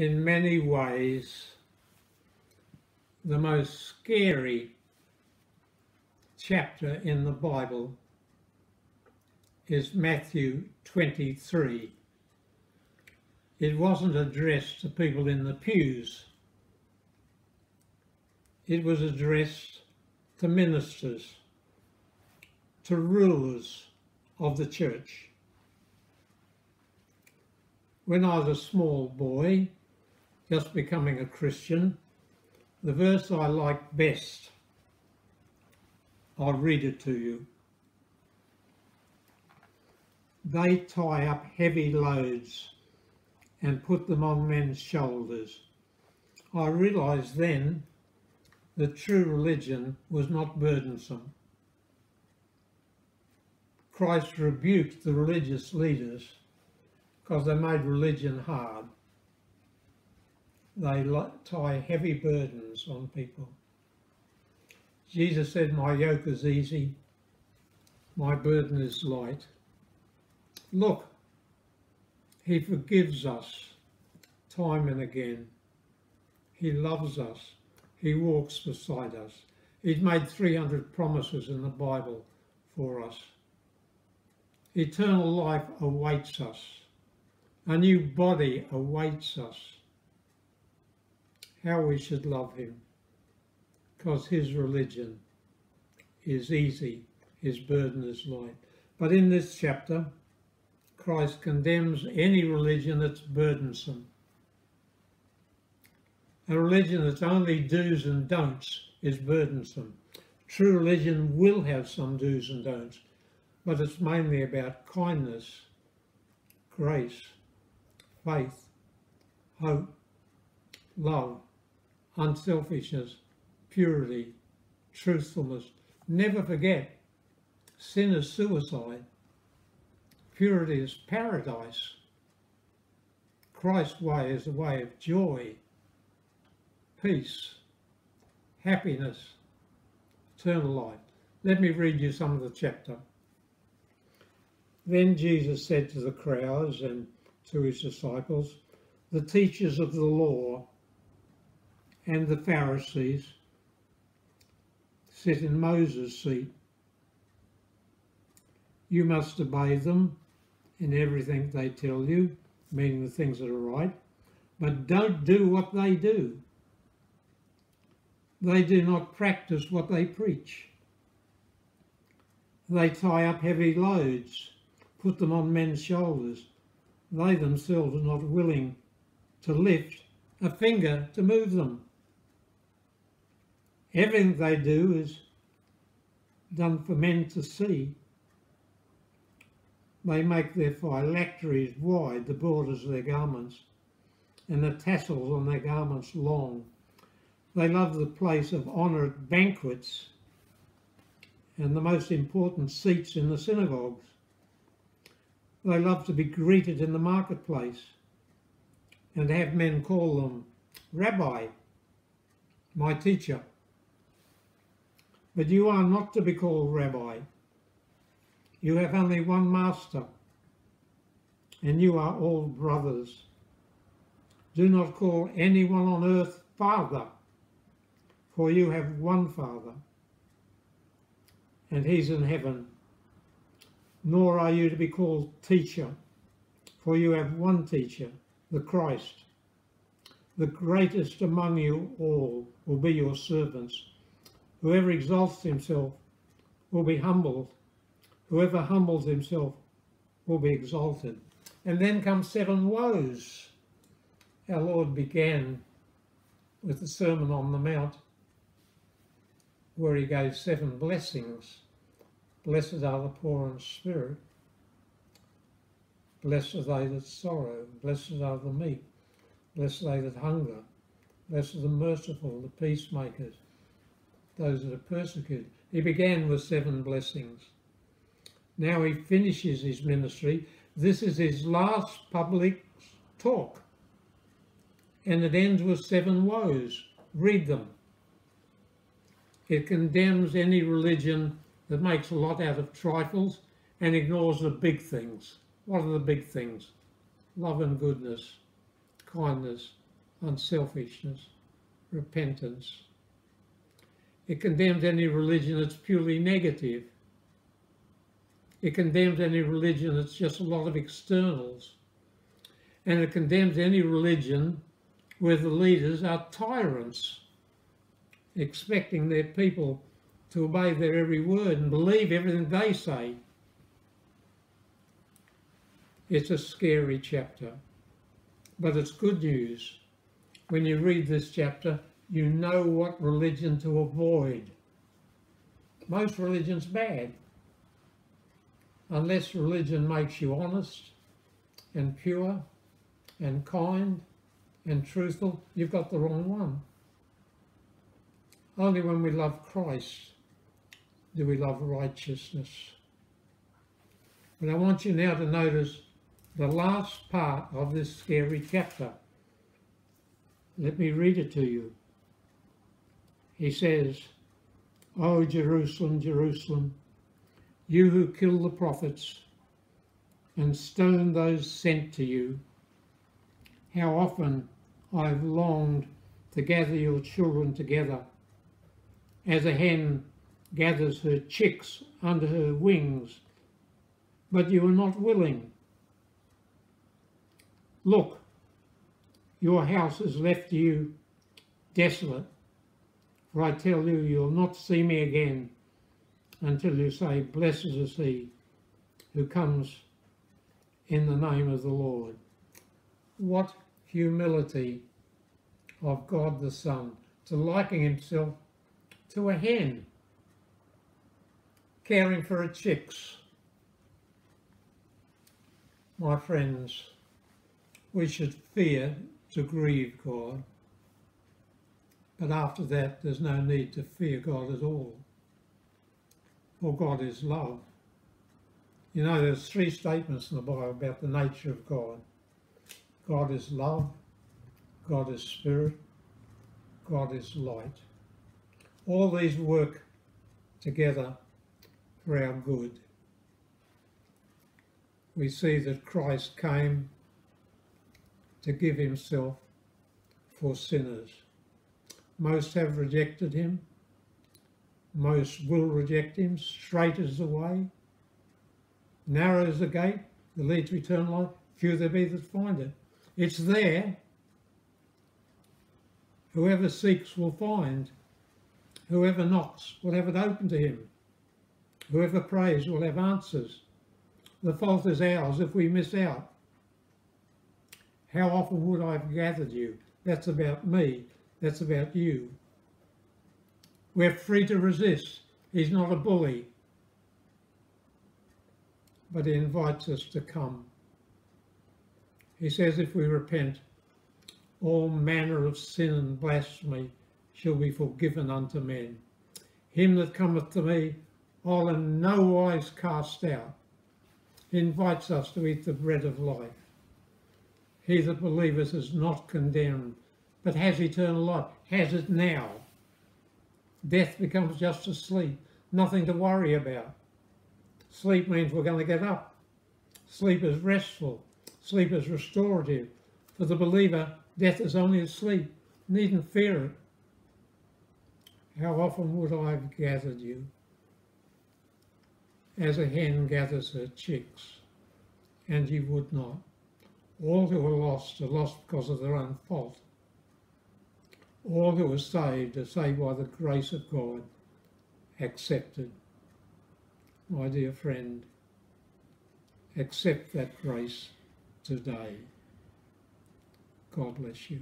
in many ways the most scary chapter in the Bible is Matthew 23. It wasn't addressed to people in the pews. It was addressed to ministers, to rulers of the church. When I was a small boy, just becoming a Christian, the verse I like best, I'll read it to you. They tie up heavy loads and put them on men's shoulders. I realised then that true religion was not burdensome. Christ rebuked the religious leaders because they made religion hard. They tie heavy burdens on people. Jesus said, my yoke is easy, my burden is light. Look, he forgives us time and again. He loves us. He walks beside us. He's made 300 promises in the Bible for us. Eternal life awaits us. A new body awaits us. How we should love him. Because his religion is easy, his burden is light. But in this chapter, Christ condemns any religion that's burdensome. A religion that's only do's and don'ts is burdensome. True religion will have some do's and don'ts, but it's mainly about kindness, grace, faith, hope, love, unselfishness, purity, truthfulness. Never forget, sin is suicide. Purity is paradise. Christ's way is a way of joy, peace, happiness, eternal life. Let me read you some of the chapter. Then Jesus said to the crowds and to his disciples, the teachers of the law and the Pharisees sit in Moses' seat. You must obey them in everything they tell you, meaning the things that are right, but don't do what they do. They do not practice what they preach. They tie up heavy loads, put them on men's shoulders. They themselves are not willing to lift a finger to move them. Everything they do is done for men to see. They make their phylacteries wide, the borders of their garments, and the tassels on their garments long. They love the place of honour at banquets and the most important seats in the synagogues. They love to be greeted in the marketplace and have men call them Rabbi, my teacher. But you are not to be called Rabbi. You have only one master, and you are all brothers. Do not call anyone on earth Father, for you have one Father, and he's in heaven. Nor are you to be called teacher, for you have one teacher, the Christ. The greatest among you all will be your servants. Whoever exalts himself will be humbled, Whoever humbles himself will be exalted. And then come seven woes. Our Lord began with the Sermon on the Mount, where he gave seven blessings. Blessed are the poor in spirit. Blessed are they that sorrow. Blessed are the meek. Blessed are they that hunger. Blessed are the merciful, the peacemakers, those that are persecuted. He began with seven blessings. Now he finishes his ministry. This is his last public talk. And it ends with seven woes. Read them. It condemns any religion that makes a lot out of trifles and ignores the big things. What are the big things? Love and goodness, kindness, unselfishness, repentance. It condemns any religion that's purely negative. It condemns any religion that's just a lot of externals. And it condemns any religion where the leaders are tyrants, expecting their people to obey their every word and believe everything they say. It's a scary chapter, but it's good news. When you read this chapter, you know what religion to avoid. Most religion's bad. Unless religion makes you honest and pure and kind and truthful, you've got the wrong one. Only when we love Christ do we love righteousness. But I want you now to notice the last part of this scary chapter. Let me read it to you. He says, O Jerusalem, Jerusalem, you who kill the prophets and stone those sent to you, how often I've longed to gather your children together, as a hen gathers her chicks under her wings, but you are not willing. Look, your house is left you desolate, for I tell you, you'll not see me again until you say, Blessed is he who comes in the name of the Lord. What humility of God the Son to liking himself to a hen caring for her chicks. My friends, we should fear to grieve God, but after that there's no need to fear God at all, for God is love. You know, there's three statements in the Bible about the nature of God. God is love, God is spirit, God is light. All these work together for our good. We see that Christ came to give himself for sinners. Most have rejected him. Most will reject him. Straight is the way. Narrow is the gate that leads to eternal life. Few there be that find it. It's there. Whoever seeks will find. Whoever knocks will have it open to him. Whoever prays will have answers. The fault is ours if we miss out. How often would I have gathered you? That's about me. That's about you. We're free to resist. He's not a bully. But he invites us to come. He says if we repent, all manner of sin and blasphemy shall be forgiven unto men. Him that cometh to me, I'll in no wise cast out. He invites us to eat the bread of life. He that believeth is not condemned, but has eternal life, has it now. Death becomes just a sleep, nothing to worry about. Sleep means we're going to get up. Sleep is restful. Sleep is restorative. For the believer, death is only a sleep. Needn't fear it. How often would I have gathered you? as a hen gathers her chicks, and ye would not. All who are lost are lost because of their own fault. All who are saved are saved by the grace of God, accepted. My dear friend, accept that grace today. God bless you.